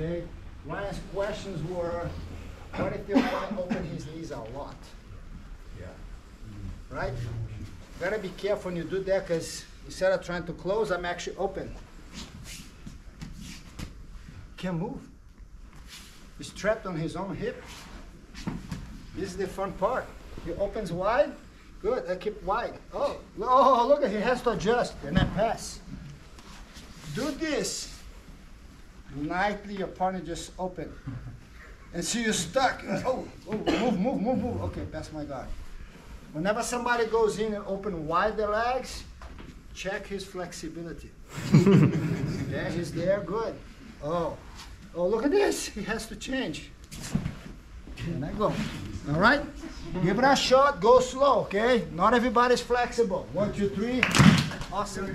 Okay, Ryan's questions were, what if the opponent open his knees a lot? Yeah. Right? Gotta be careful when you do that, because instead of trying to close, I'm actually open. Can't move. He's trapped on his own hip. This is the fun part. He opens wide. Good, I keep wide. Oh, oh, look he has to adjust and then pass. Do this. Nightly, your partner just open. And see you're stuck. Oh, oh, move, move, move, move. Okay, that's my guard. Whenever somebody goes in and open wide the legs, check his flexibility. yeah, he's there, good. Oh, oh, look at this. He has to change. And I go. All right? Give it a shot, go slow, okay? Not everybody's flexible. One, two, three. Awesome.